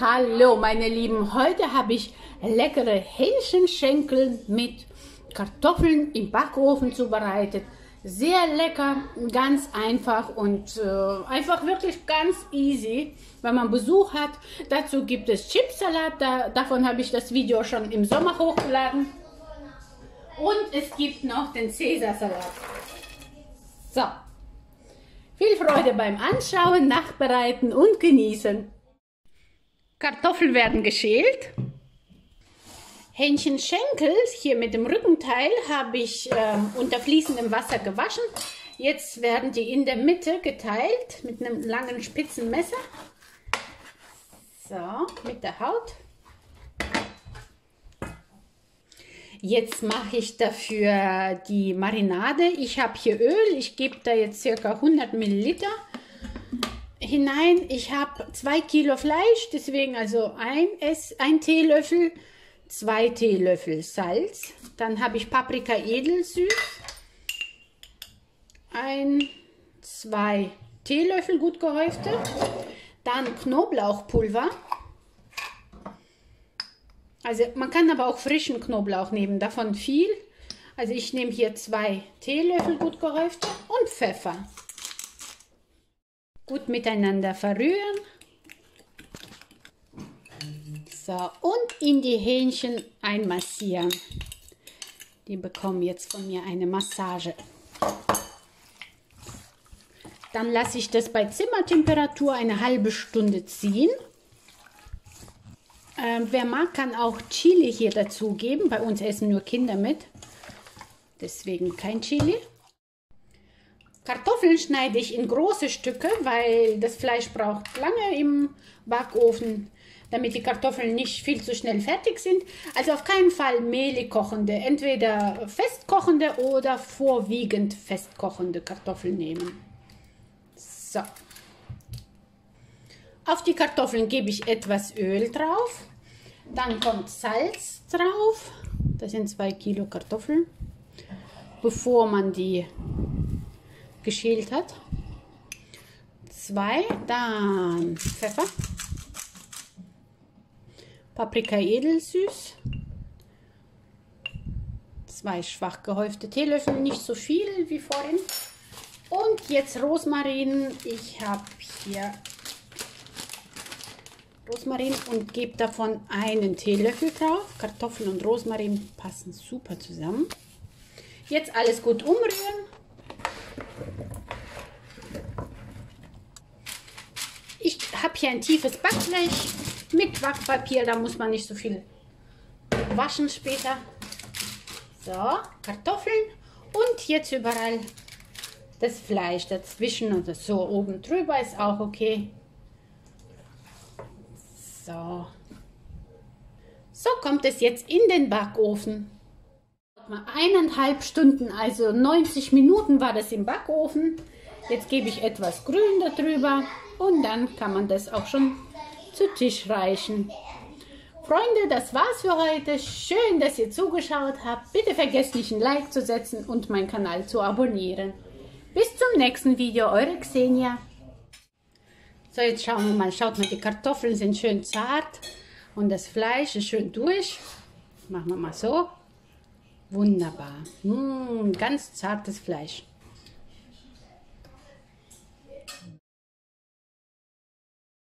Hallo meine Lieben, heute habe ich leckere Hähnchenschenkel mit Kartoffeln im Backofen zubereitet. Sehr lecker, ganz einfach und äh, einfach wirklich ganz easy, wenn man Besuch hat. Dazu gibt es Chipsalat, da, davon habe ich das Video schon im Sommer hochgeladen. Und es gibt noch den Cäsarsalat. So, viel Freude beim Anschauen, Nachbereiten und Genießen. Kartoffeln werden geschält. Hähnchenschenkel hier mit dem Rückenteil habe ich äh, unter fließendem Wasser gewaschen. Jetzt werden die in der Mitte geteilt mit einem langen spitzen Messer. So, mit der Haut. Jetzt mache ich dafür die Marinade. Ich habe hier Öl. Ich gebe da jetzt circa 100 Milliliter hinein. Ich habe zwei Kilo Fleisch, deswegen also ein, Ess, ein Teelöffel, zwei Teelöffel Salz. Dann habe ich Paprika edelsüß, ein, zwei Teelöffel gut gehäufte. Dann Knoblauchpulver. Also man kann aber auch frischen Knoblauch nehmen, davon viel. Also ich nehme hier zwei Teelöffel gut gehäufte und Pfeffer. Gut miteinander verrühren. So, und in die Hähnchen einmassieren. Die bekommen jetzt von mir eine Massage. Dann lasse ich das bei Zimmertemperatur eine halbe Stunde ziehen. Ähm, wer mag, kann auch Chili hier dazugeben. Bei uns essen nur Kinder mit. Deswegen kein Chili. Kartoffeln schneide ich in große Stücke, weil das Fleisch braucht lange im Backofen, damit die Kartoffeln nicht viel zu schnell fertig sind. Also auf keinen Fall mehlig kochende, entweder festkochende oder vorwiegend festkochende Kartoffeln nehmen. So. Auf die Kartoffeln gebe ich etwas Öl drauf. Dann kommt Salz drauf. Das sind zwei Kilo Kartoffeln. Bevor man die geschält hat. Zwei, dann Pfeffer, Paprika edelsüß, zwei schwach gehäufte Teelöffel, nicht so viel wie vorhin. Und jetzt Rosmarin. Ich habe hier Rosmarin und gebe davon einen Teelöffel drauf. Kartoffeln und Rosmarin passen super zusammen. Jetzt alles gut umrühren habe hier ein tiefes Backblech mit Backpapier, da muss man nicht so viel waschen später. So, Kartoffeln und jetzt überall das Fleisch dazwischen oder so oben drüber ist auch okay. So. So kommt es jetzt in den Backofen. Eineinhalb Stunden, also 90 Minuten war das im Backofen. Jetzt gebe ich etwas Grün darüber und dann kann man das auch schon zu Tisch reichen. Freunde, das war's für heute. Schön, dass ihr zugeschaut habt. Bitte vergesst nicht ein Like zu setzen und meinen Kanal zu abonnieren. Bis zum nächsten Video, eure Xenia. So, jetzt schauen wir mal. Schaut mal, die Kartoffeln sind schön zart und das Fleisch ist schön durch. Machen wir mal so. Wunderbar. Mmh, ganz zartes Fleisch.